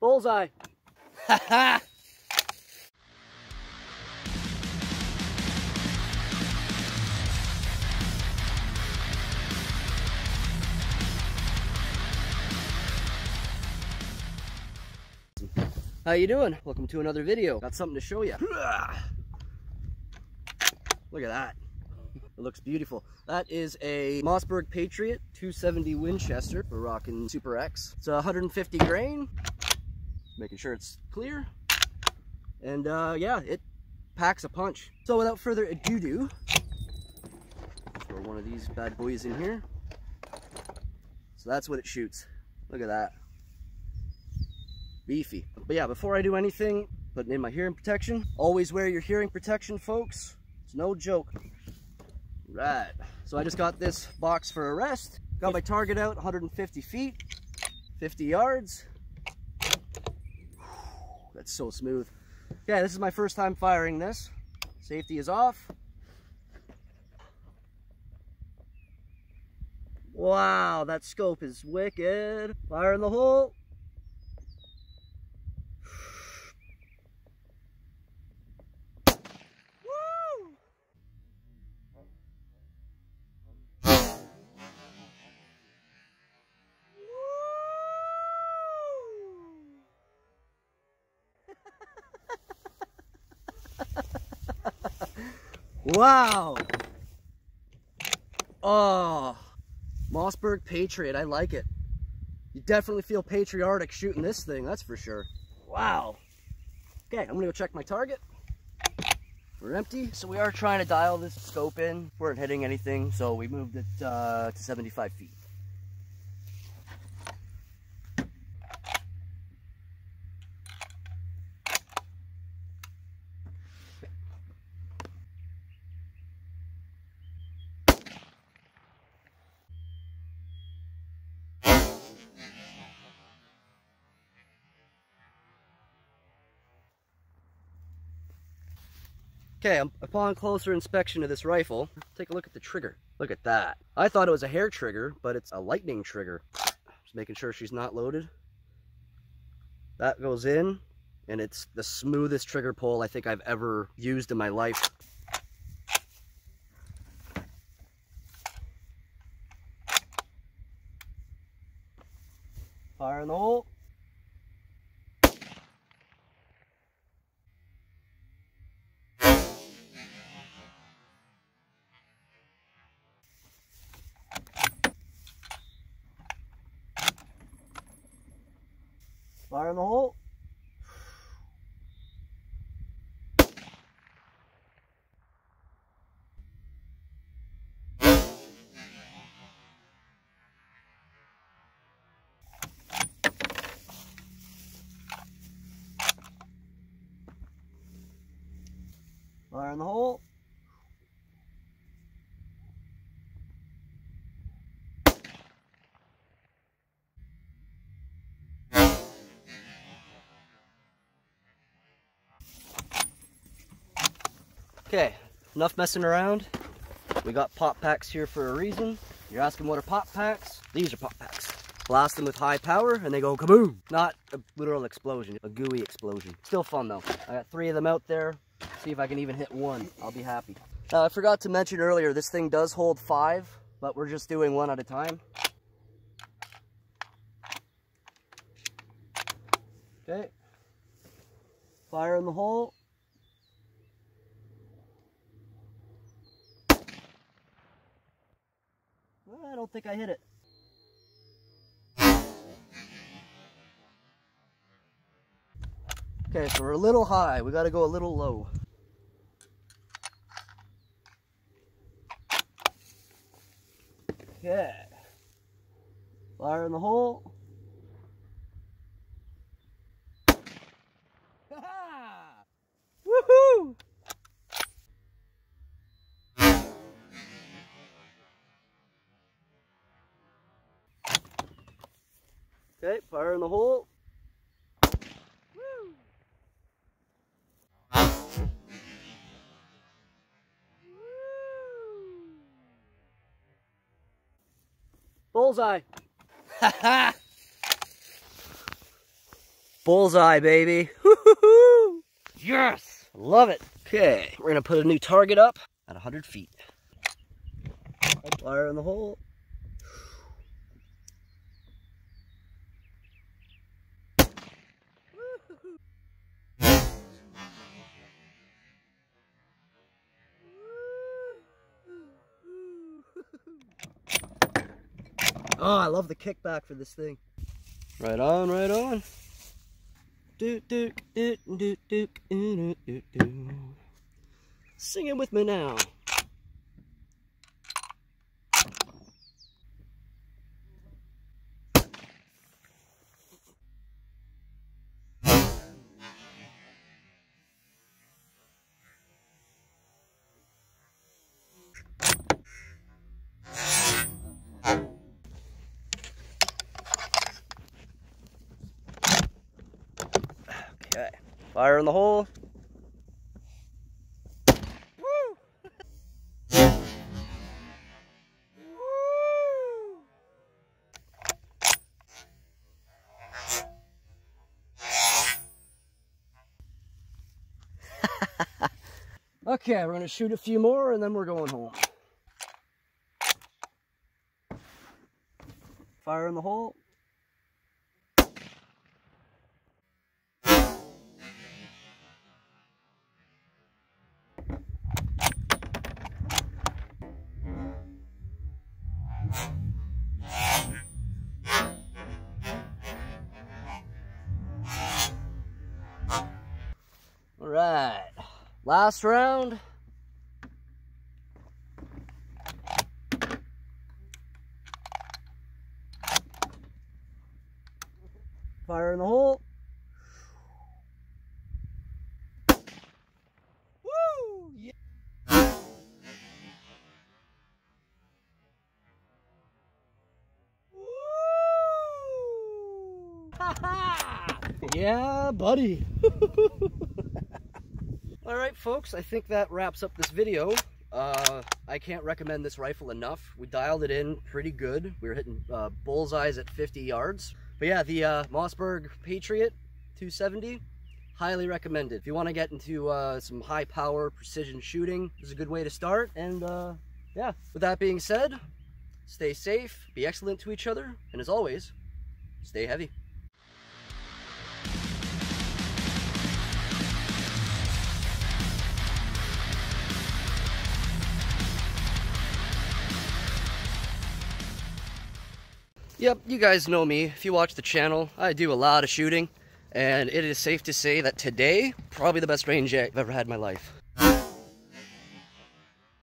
Bullseye. Ha ha! How you doing? Welcome to another video. Got something to show you. Look at that. It looks beautiful. That is a Mossberg Patriot 270 Winchester. We're rocking Super X. It's 150 grain. Making sure it's clear. And uh, yeah, it packs a punch. So without further ado, throw one of these bad boys in here. So that's what it shoots. Look at that beefy. But yeah, before I do anything, putting in my hearing protection. Always wear your hearing protection, folks. It's no joke. Right. So I just got this box for a rest. Got my target out 150 feet, 50 yards. That's so smooth. Okay, this is my first time firing this. Safety is off. Wow, that scope is wicked. Fire in the hole. Wow. Oh, Mossberg Patriot. I like it. You definitely feel patriotic shooting this thing, that's for sure. Wow. Okay, I'm gonna go check my target. We're empty, so we are trying to dial this scope in. We weren't hitting anything, so we moved it uh, to 75 feet. Okay, um, upon closer inspection of this rifle, take a look at the trigger. Look at that. I thought it was a hair trigger, but it's a lightning trigger. Just making sure she's not loaded. That goes in, and it's the smoothest trigger pull I think I've ever used in my life. Fire in the hole. バラの方バラの方 Okay, enough messing around. We got pop packs here for a reason. You're asking what are pop packs? These are pop packs. Blast them with high power and they go kaboom. Not a literal explosion, a gooey explosion. Still fun though. I got three of them out there. See if I can even hit one. I'll be happy. Now I forgot to mention earlier, this thing does hold five, but we're just doing one at a time. Okay. Fire in the hole. I don't think I hit it. Okay, so we're a little high. We got to go a little low. Okay. Fire in the hole. Okay, fire in the hole. Bullseye. Bullseye, baby. yes! Love it. Okay, we're gonna put a new target up at 100 feet. Fire in the hole. Oh, I love the kickback for this thing. Right on, right on. Do do do do do do do do. Sing it with me now. Fire in the hole. okay, we're gonna shoot a few more and then we're going home. Fire in the hole. Right, last round. Fire in the hole. Woo! Yeah. yeah, buddy. All right, folks, I think that wraps up this video. Uh, I can't recommend this rifle enough. We dialed it in pretty good. We were hitting uh, bullseyes at 50 yards. But yeah, the uh, Mossberg Patriot 270, highly recommended. If you want to get into uh, some high power precision shooting, this is a good way to start. And uh, yeah, with that being said, stay safe, be excellent to each other, and as always, stay heavy. Yep, you guys know me. If you watch the channel, I do a lot of shooting, and it is safe to say that today, probably the best range I've ever had in my life.